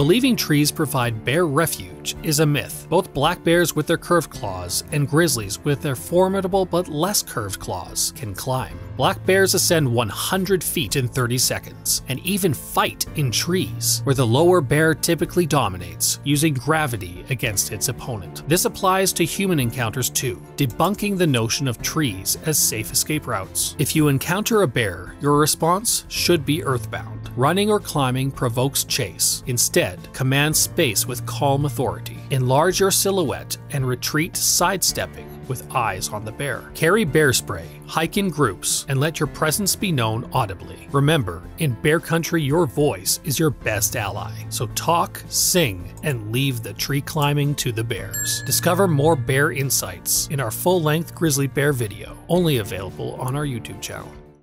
Believing trees provide bear refuge is a myth. Both black bears with their curved claws and grizzlies with their formidable but less curved claws can climb. Black bears ascend 100 feet in 30 seconds and even fight in trees, where the lower bear typically dominates, using gravity against its opponent. This applies to human encounters too, debunking the notion of trees as safe escape routes. If you encounter a bear, your response should be earthbound. Running or climbing provokes chase. Instead, command space with calm authority. Enlarge your silhouette and retreat sidestepping with eyes on the bear. Carry bear spray, hike in groups, and let your presence be known audibly. Remember, in bear country, your voice is your best ally. So talk, sing, and leave the tree climbing to the bears. Discover more bear insights in our full length grizzly bear video, only available on our YouTube channel.